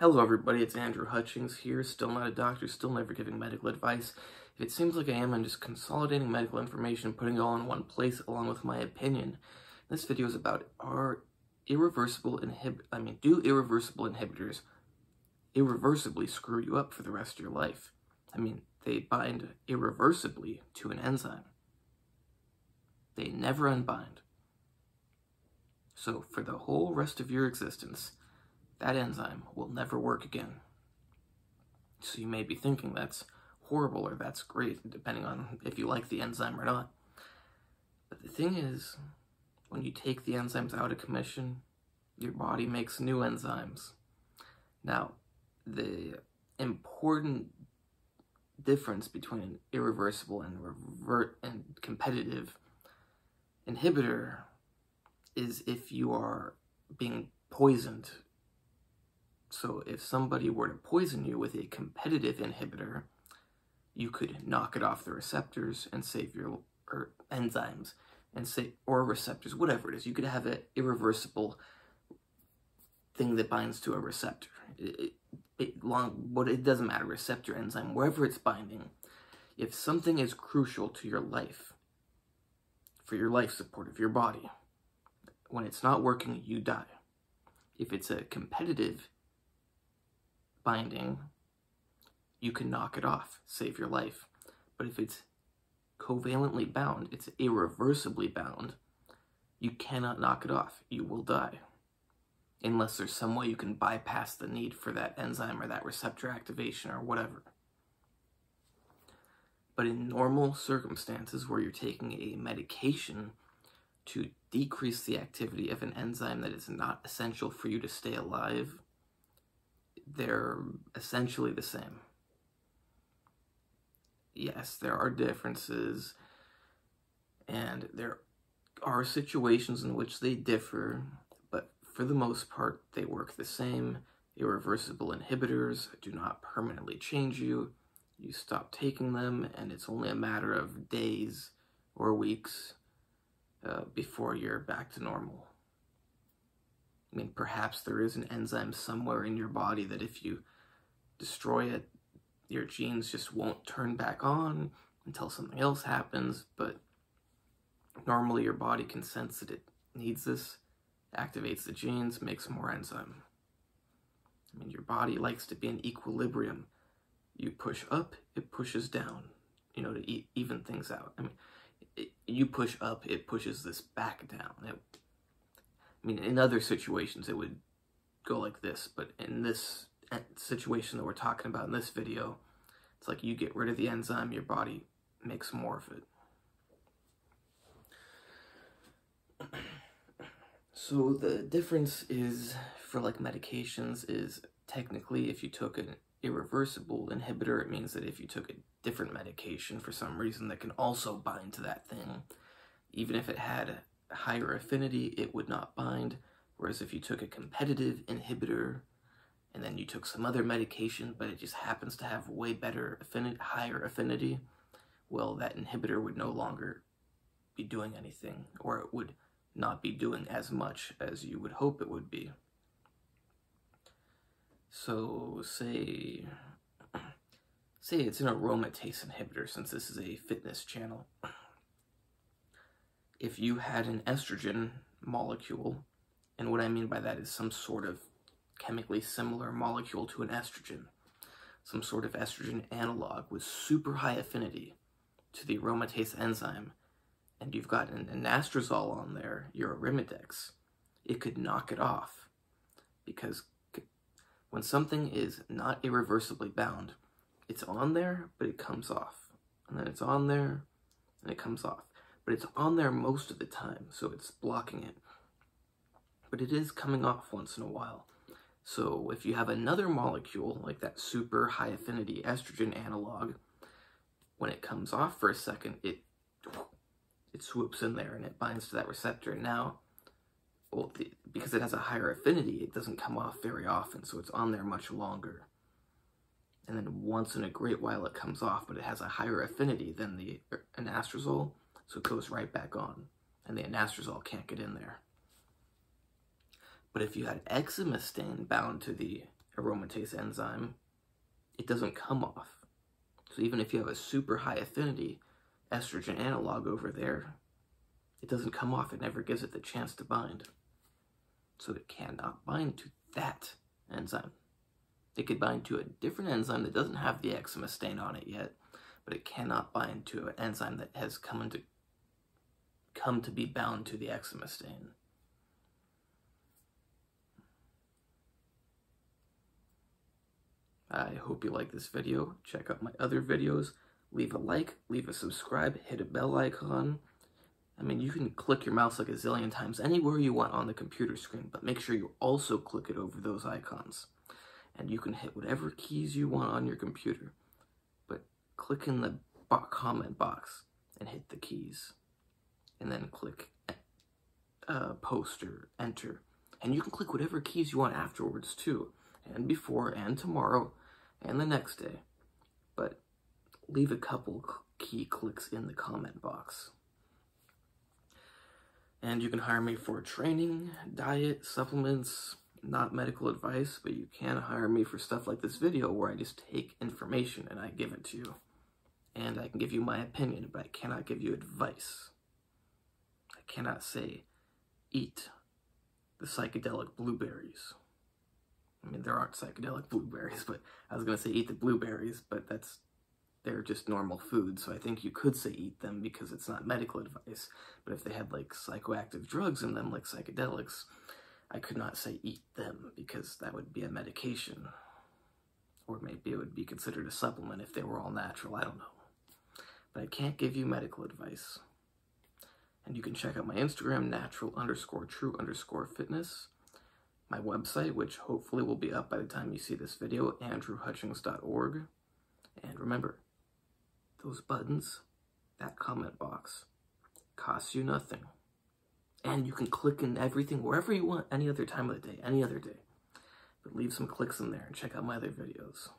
Hello everybody, it's Andrew Hutchings here, still not a doctor, still never giving medical advice. If it seems like I am, I'm just consolidating medical information, putting it all in one place along with my opinion. This video is about are irreversible inhib I mean, do irreversible inhibitors irreversibly screw you up for the rest of your life? I mean, they bind irreversibly to an enzyme. They never unbind. So for the whole rest of your existence, that enzyme will never work again. So you may be thinking that's horrible or that's great, depending on if you like the enzyme or not. But the thing is, when you take the enzymes out of commission, your body makes new enzymes. Now, the important difference between an irreversible and revert and competitive inhibitor is if you are being poisoned so if somebody were to poison you with a competitive inhibitor, you could knock it off the receptors and save your or enzymes and say or receptors, whatever it is. You could have an irreversible thing that binds to a receptor. It, it, long, but it doesn't matter, receptor, enzyme, wherever it's binding. If something is crucial to your life, for your life support of your body, when it's not working, you die. If it's a competitive binding, you can knock it off, save your life. But if it's covalently bound, it's irreversibly bound, you cannot knock it off. You will die. Unless there's some way you can bypass the need for that enzyme or that receptor activation or whatever. But in normal circumstances where you're taking a medication to decrease the activity of an enzyme that is not essential for you to stay alive, they're essentially the same. Yes, there are differences, and there are situations in which they differ, but for the most part, they work the same. Irreversible inhibitors do not permanently change you. You stop taking them, and it's only a matter of days or weeks uh, before you're back to normal. I mean, perhaps there is an enzyme somewhere in your body that if you destroy it, your genes just won't turn back on until something else happens, but normally your body can sense that it needs this, activates the genes, makes more enzyme. I mean, your body likes to be in equilibrium. You push up, it pushes down, you know, to e even things out. I mean, it, you push up, it pushes this back down. It, I mean, in other situations, it would go like this, but in this uh, situation that we're talking about in this video, it's like you get rid of the enzyme, your body makes more of it. So the difference is, for like medications, is technically if you took an irreversible inhibitor, it means that if you took a different medication for some reason that can also bind to that thing, even if it had higher affinity, it would not bind. Whereas if you took a competitive inhibitor and then you took some other medication, but it just happens to have way better affinity, higher affinity, well, that inhibitor would no longer be doing anything, or it would not be doing as much as you would hope it would be. So, say, say it's an aromatase inhibitor, since this is a fitness channel if you had an estrogen molecule, and what I mean by that is some sort of chemically similar molecule to an estrogen, some sort of estrogen analog with super high affinity to the aromatase enzyme, and you've got an anastrozole on there, your arimidex, it could knock it off. Because when something is not irreversibly bound, it's on there, but it comes off. And then it's on there, and it comes off but it's on there most of the time, so it's blocking it. But it is coming off once in a while. So if you have another molecule, like that super high affinity estrogen analog, when it comes off for a second, it it swoops in there and it binds to that receptor. Now, well, the, because it has a higher affinity, it doesn't come off very often, so it's on there much longer. And then once in a great while it comes off, but it has a higher affinity than the anastrozole, so it goes right back on, and the anastrozole can't get in there. But if you had exemestane bound to the aromatase enzyme, it doesn't come off. So even if you have a super high affinity estrogen analog over there, it doesn't come off. It never gives it the chance to bind. So it cannot bind to that enzyme. It could bind to a different enzyme that doesn't have the exemestane on it yet, but it cannot bind to an enzyme that has come into come to be bound to the exemestane. I hope you like this video. Check out my other videos. Leave a like, leave a subscribe, hit a bell icon. I mean, you can click your mouse like a zillion times anywhere you want on the computer screen, but make sure you also click it over those icons. And you can hit whatever keys you want on your computer, but click in the comment box and hit the keys. And then click uh, post or enter. And you can click whatever keys you want afterwards too, and before and tomorrow and the next day, but leave a couple key clicks in the comment box. And you can hire me for training, diet, supplements, not medical advice, but you can hire me for stuff like this video where I just take information and I give it to you. And I can give you my opinion, but I cannot give you advice. Cannot say, eat the psychedelic blueberries. I mean, there aren't psychedelic blueberries, but I was going to say eat the blueberries, but that's, they're just normal food, so I think you could say eat them because it's not medical advice. But if they had, like, psychoactive drugs in them, like psychedelics, I could not say eat them because that would be a medication. Or maybe it would be considered a supplement if they were all natural, I don't know. But I can't give you medical advice. And you can check out my Instagram, natural underscore true underscore fitness my website, which hopefully will be up by the time you see this video, andrewhutchings.org. And remember, those buttons, that comment box, costs you nothing. And you can click in everything wherever you want, any other time of the day, any other day. But leave some clicks in there and check out my other videos.